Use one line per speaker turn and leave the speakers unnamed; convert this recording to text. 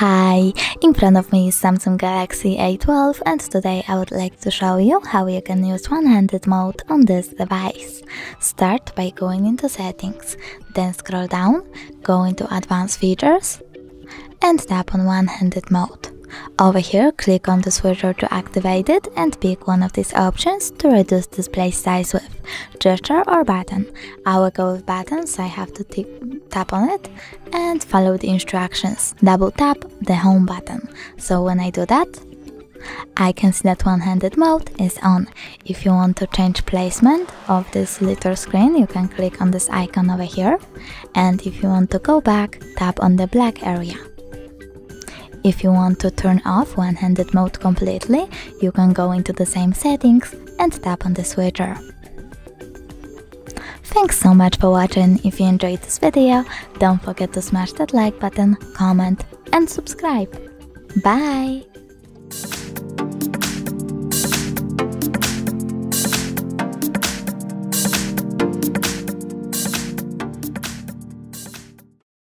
Hi, in front of me is Samsung Galaxy A12 and today I would like to show you how you can use one-handed mode on this device. Start by going into settings, then scroll down, go into advanced features and tap on one-handed mode. Over here, click on the switcher to activate it and pick one of these options to reduce display size with gesture or button. I will go with button so I have to tap on it and follow the instructions. Double tap the home button. So when I do that, I can see that one-handed mode is on. If you want to change placement of this little screen, you can click on this icon over here. And if you want to go back, tap on the black area. If you want to turn off one-handed mode completely, you can go into the same settings and tap on the switcher. Thanks so much for watching, if you enjoyed this video, don't forget to smash that like button, comment and subscribe. Bye!